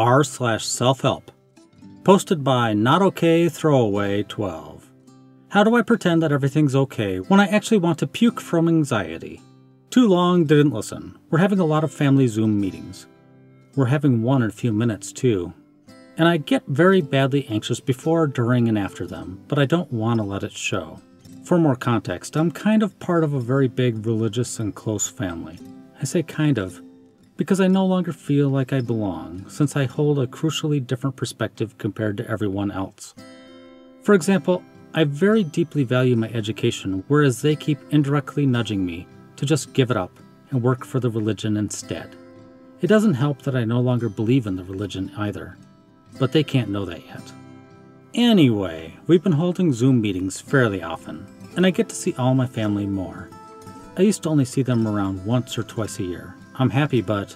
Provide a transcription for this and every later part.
r slash self-help. Posted by Not Okay Throwaway 12. How do I pretend that everything's okay when I actually want to puke from anxiety? Too long, didn't listen. We're having a lot of family Zoom meetings. We're having one in a few minutes, too. And I get very badly anxious before, during, and after them, but I don't want to let it show. For more context, I'm kind of part of a very big religious and close family. I say kind of because I no longer feel like I belong, since I hold a crucially different perspective compared to everyone else. For example, I very deeply value my education, whereas they keep indirectly nudging me to just give it up and work for the religion instead. It doesn't help that I no longer believe in the religion either, but they can't know that yet. Anyway, we've been holding Zoom meetings fairly often, and I get to see all my family more. I used to only see them around once or twice a year. I'm happy, but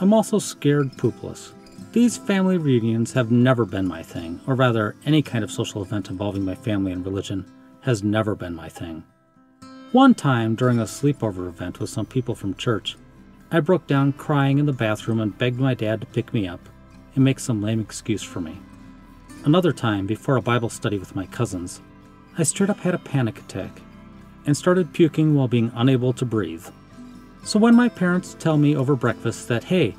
I'm also scared poopless. These family reunions have never been my thing, or rather, any kind of social event involving my family and religion has never been my thing. One time, during a sleepover event with some people from church, I broke down crying in the bathroom and begged my dad to pick me up and make some lame excuse for me. Another time, before a Bible study with my cousins, I straight up had a panic attack and started puking while being unable to breathe. So when my parents tell me over breakfast that, hey,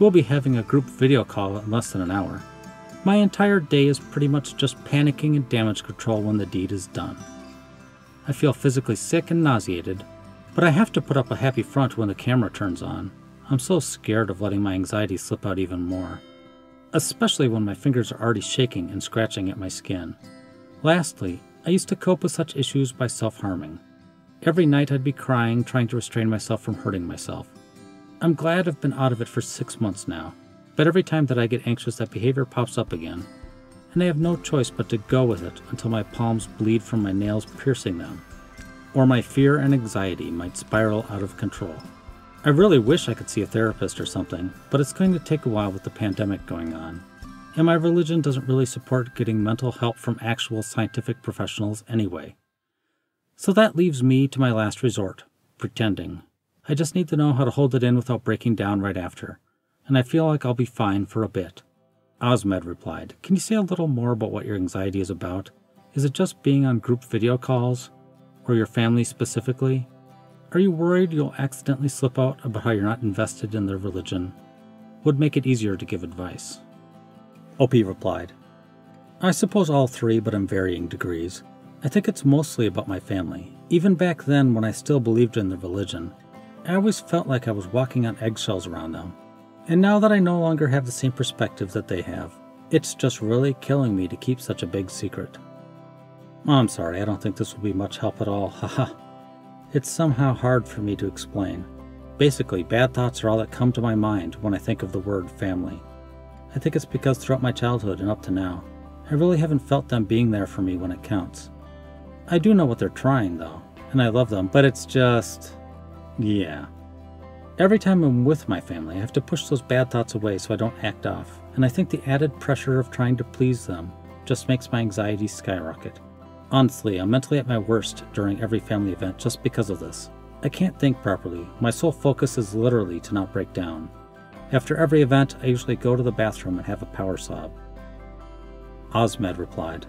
we'll be having a group video call in less than an hour, my entire day is pretty much just panicking and damage control when the deed is done. I feel physically sick and nauseated, but I have to put up a happy front when the camera turns on. I'm so scared of letting my anxiety slip out even more, especially when my fingers are already shaking and scratching at my skin. Lastly, I used to cope with such issues by self harming. Every night I'd be crying, trying to restrain myself from hurting myself. I'm glad I've been out of it for six months now, but every time that I get anxious, that behavior pops up again, and I have no choice but to go with it until my palms bleed from my nails piercing them, or my fear and anxiety might spiral out of control. I really wish I could see a therapist or something, but it's going to take a while with the pandemic going on. And my religion doesn't really support getting mental help from actual scientific professionals anyway. So that leaves me to my last resort pretending. I just need to know how to hold it in without breaking down right after, and I feel like I'll be fine for a bit. Osmed replied, Can you say a little more about what your anxiety is about? Is it just being on group video calls? Or your family specifically? Are you worried you'll accidentally slip out about how you're not invested in their religion? Would make it easier to give advice. OP replied, I suppose all three, but in varying degrees. I think it's mostly about my family. Even back then, when I still believed in the religion, I always felt like I was walking on eggshells around them. And now that I no longer have the same perspective that they have, it's just really killing me to keep such a big secret. Oh, I'm sorry, I don't think this will be much help at all, haha. it's somehow hard for me to explain. Basically, bad thoughts are all that come to my mind when I think of the word family. I think it's because throughout my childhood and up to now, I really haven't felt them being there for me when it counts. I do know what they're trying, though, and I love them, but it's just. yeah. Every time I'm with my family, I have to push those bad thoughts away so I don't act off, and I think the added pressure of trying to please them just makes my anxiety skyrocket. Honestly, I'm mentally at my worst during every family event just because of this. I can't think properly. My sole focus is literally to not break down. After every event, I usually go to the bathroom and have a power sob. Osmed replied,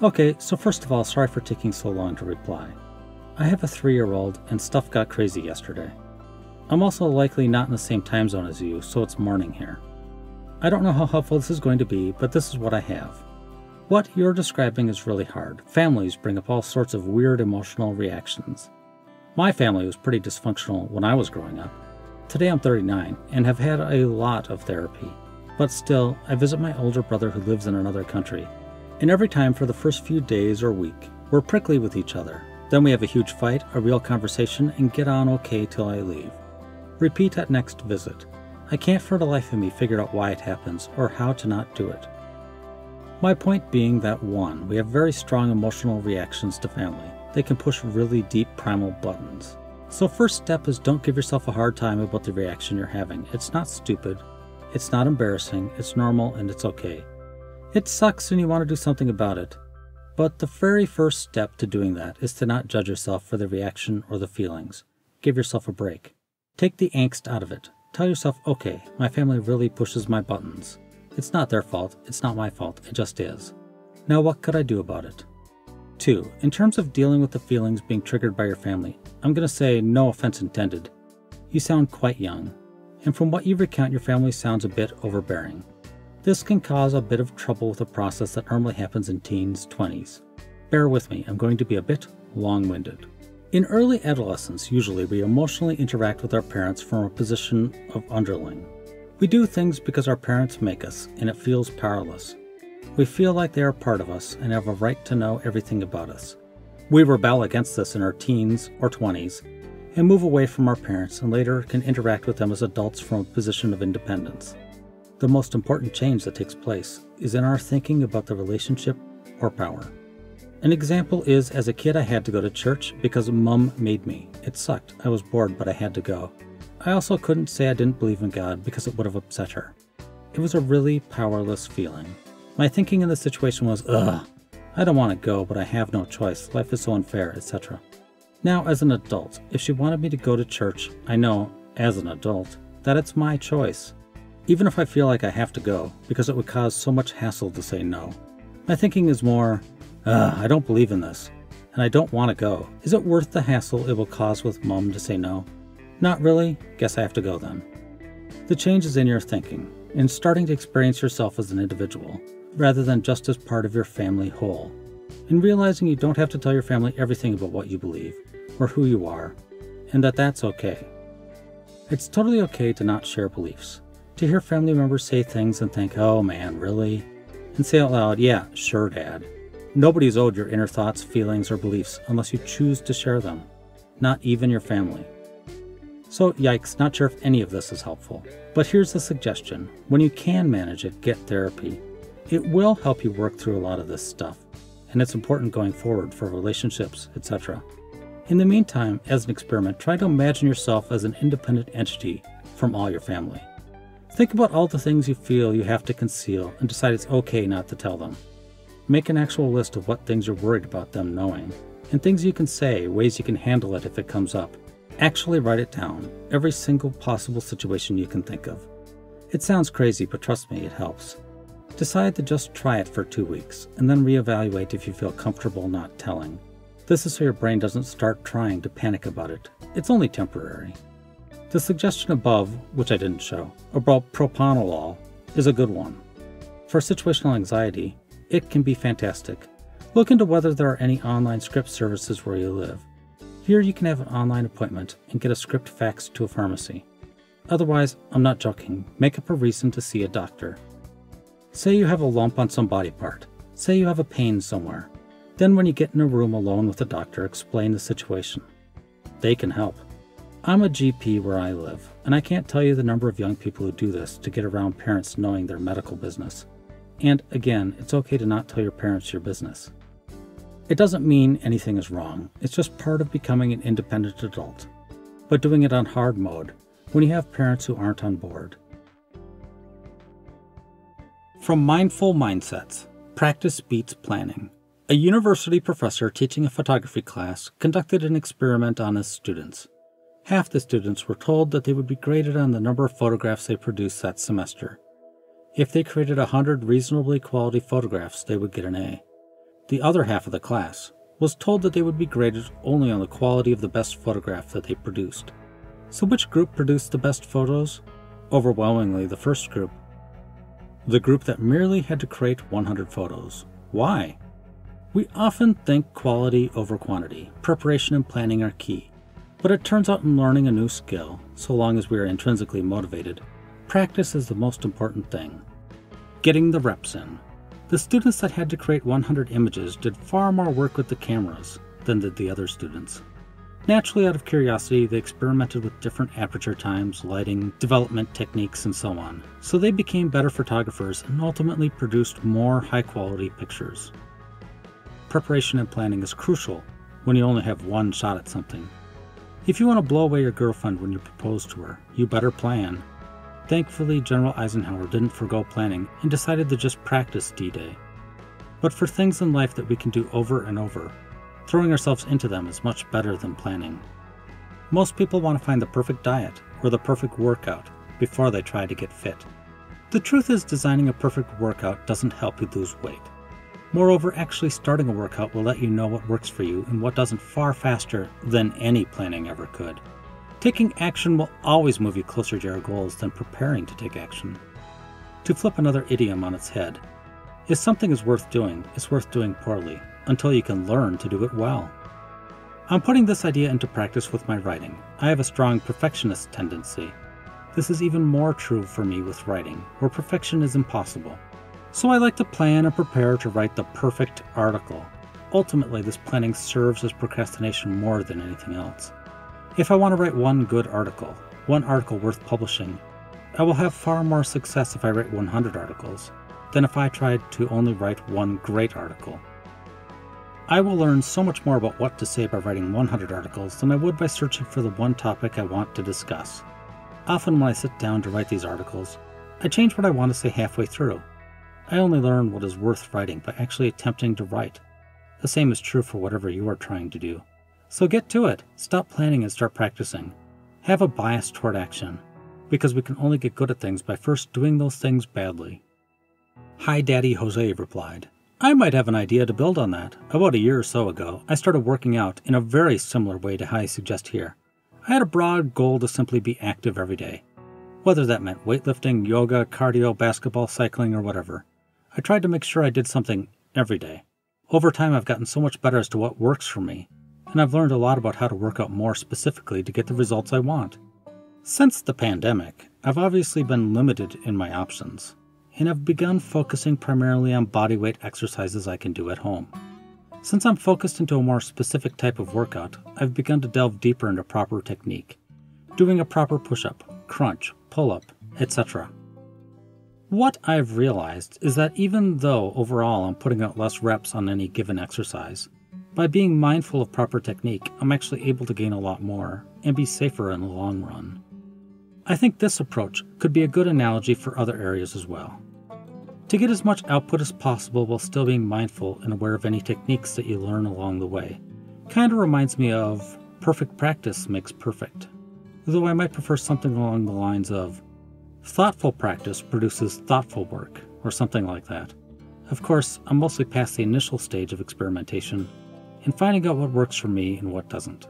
Okay, so first of all, sorry for taking so long to reply. I have a three year old, and stuff got crazy yesterday. I'm also likely not in the same time zone as you, so it's morning here. I don't know how helpful this is going to be, but this is what I have. What you're describing is really hard. Families bring up all sorts of weird emotional reactions. My family was pretty dysfunctional when I was growing up. Today I'm 39 and have had a lot of therapy. But still, I visit my older brother who lives in another country, and every time for the first few days or week, we're prickly with each other. Then we have a huge fight, a real conversation, and get on okay till I leave. Repeat at next visit. I can't for the life of me figure out why it happens or how to not do it. My point being that 1. We have very strong emotional reactions to family. They can push really deep primal buttons. So, first step is don't give yourself a hard time about the reaction you're having. It's not stupid, it's not embarrassing, it's normal, and it's okay. It sucks and you want to do something about it. But the very first step to doing that is to not judge yourself for the reaction or the feelings. Give yourself a break. Take the angst out of it. Tell yourself, okay, my family really pushes my buttons. It's not their fault, it's not my fault, it just is. Now, what could I do about it? 2. In terms of dealing with the feelings being triggered by your family, I'm going to say no offense intended. You sound quite young, and from what you recount, your family sounds a bit overbearing. This can cause a bit of trouble with a process that normally happens in teens, 20s. Bear with me, I'm going to be a bit long winded. In early adolescence, usually we emotionally interact with our parents from a position of underling. We do things because our parents make us, and it feels powerless. We feel like they are part of us and have a right to know everything about us. We rebel against this in our teens or 20s and move away from our parents and later can interact with them as adults from a position of independence. The most important change that takes place is in our thinking about the relationship or power. An example is as a kid, I had to go to church because mum made me. It sucked. I was bored, but I had to go. I also couldn't say I didn't believe in God because it would have upset her. It was a really powerless feeling. My thinking in the situation was, ugh, I don't want to go, but I have no choice. Life is so unfair, etc. Now, as an adult, if she wanted me to go to church, I know, as an adult, that it's my choice. Even if I feel like I have to go, because it would cause so much hassle to say no. My thinking is more, I don't believe in this, and I don't want to go. Is it worth the hassle it will cause with mom to say no? Not really? Guess I have to go then. The change is in your thinking, in starting to experience yourself as an individual rather than just as part of your family whole, and realizing you don't have to tell your family everything about what you believe or who you are, and that that's okay. It's totally okay to not share beliefs, to hear family members say things and think, oh man, really? And say out loud, yeah, sure, Dad. Nobody's owed your inner thoughts, feelings, or beliefs unless you choose to share them, not even your family. So, yikes, not sure if any of this is helpful. But here's the suggestion when you can manage it, get therapy. It will help you work through a lot of this stuff, and it's important going forward for relationships, etc. In the meantime, as an experiment, try to imagine yourself as an independent entity from all your family. Think about all the things you feel you have to conceal and decide it's okay not to tell them. Make an actual list of what things you're worried about them knowing, and things you can say, ways you can handle it if it comes up. Actually write it down, every single possible situation you can think of. It sounds crazy, but trust me, it helps. Decide to just try it for two weeks, and then reevaluate if you feel comfortable not telling. This is so your brain doesn't start trying to panic about it. It's only temporary. The suggestion above, which I didn't show, about propranolol is a good one. For situational anxiety, it can be fantastic. Look into whether there are any online script services where you live. Here you can have an online appointment and get a script faxed to a pharmacy. Otherwise, I'm not joking, make up a reason to see a doctor. Say you have a lump on some body part. Say you have a pain somewhere. Then, when you get in a room alone with a doctor, explain the situation. They can help. I'm a GP where I live, and I can't tell you the number of young people who do this to get around parents knowing their medical business. And again, it's okay to not tell your parents your business. It doesn't mean anything is wrong, it's just part of becoming an independent adult. But doing it on hard mode, when you have parents who aren't on board. From Mindful Mindsets Practice Beats Planning. A university professor teaching a photography class conducted an experiment on his students. Half the students were told that they would be graded on the number of photographs they produced that semester. If they created a 100 reasonably quality photographs, they would get an A. The other half of the class was told that they would be graded only on the quality of the best photograph that they produced. So, which group produced the best photos? Overwhelmingly, the first group the group that merely had to create 100 photos. Why? We often think quality over quantity, preparation and planning are key. But it turns out in learning a new skill, so long as we are intrinsically motivated, practice is the most important thing. Getting the reps in. The students that had to create 100 images did far more work with the cameras than did the other students. Naturally, out of curiosity, they experimented with different aperture times, lighting, development techniques, and so on. So they became better photographers and ultimately produced more high quality pictures. Preparation and planning is crucial when you only have one shot at something. If you want to blow away your girlfriend when you propose to her, you better plan. Thankfully, General Eisenhower didn't forego planning and decided to just practice D Day. But for things in life that we can do over and over, Throwing ourselves into them is much better than planning. Most people want to find the perfect diet or the perfect workout before they try to get fit. The truth is, designing a perfect workout doesn't help you lose weight. Moreover, actually starting a workout will let you know what works for you and what doesn't far faster than any planning ever could. Taking action will always move you closer to your goals than preparing to take action. To flip another idiom on its head, if something is worth doing, it's worth doing poorly, until you can learn to do it well. I'm putting this idea into practice with my writing. I have a strong perfectionist tendency. This is even more true for me with writing, where perfection is impossible. So I like to plan and prepare to write the perfect article. Ultimately, this planning serves as procrastination more than anything else. If I want to write one good article, one article worth publishing, I will have far more success if I write 100 articles than if I tried to only write one great article. I will learn so much more about what to say by writing 100 articles than I would by searching for the one topic I want to discuss. Often, when I sit down to write these articles, I change what I want to say halfway through. I only learn what is worth writing by actually attempting to write. The same is true for whatever you are trying to do. So get to it. Stop planning and start practicing. Have a bias toward action, because we can only get good at things by first doing those things badly. Hi Daddy Jose replied, I might have an idea to build on that. About a year or so ago, I started working out in a very similar way to how I suggest here. I had a broad goal to simply be active every day. Whether that meant weightlifting, yoga, cardio, basketball, cycling, or whatever. I tried to make sure I did something every day. Over time, I've gotten so much better as to what works for me, and I've learned a lot about how to work out more specifically to get the results I want. Since the pandemic, I've obviously been limited in my options, and I've begun focusing primarily on bodyweight exercises I can do at home. Since I'm focused into a more specific type of workout, I've begun to delve deeper into proper technique, doing a proper push up, crunch, pull up, etc. What I've realized is that even though overall I'm putting out less reps on any given exercise, by being mindful of proper technique, I'm actually able to gain a lot more and be safer in the long run. I think this approach could be a good analogy for other areas as well. To get as much output as possible while still being mindful and aware of any techniques that you learn along the way kind of reminds me of perfect practice makes perfect, though I might prefer something along the lines of thoughtful practice produces thoughtful work, or something like that. Of course, I'm mostly past the initial stage of experimentation and finding out what works for me and what doesn't.